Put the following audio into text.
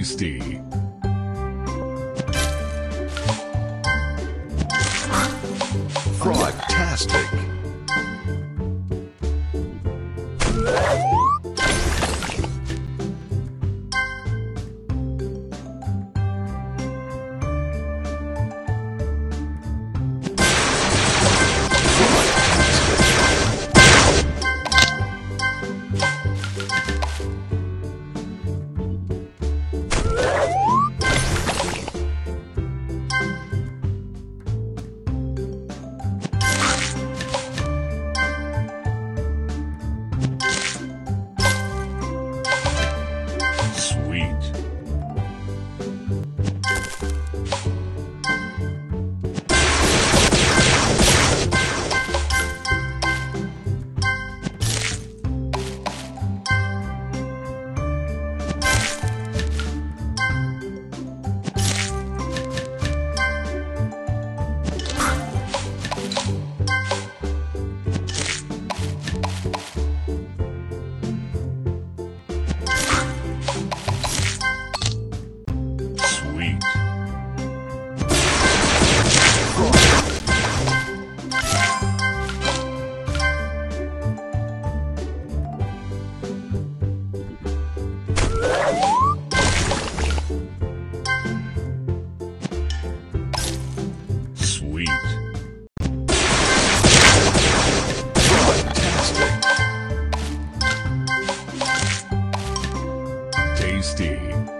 Tasty. Frogtastic. Tasty.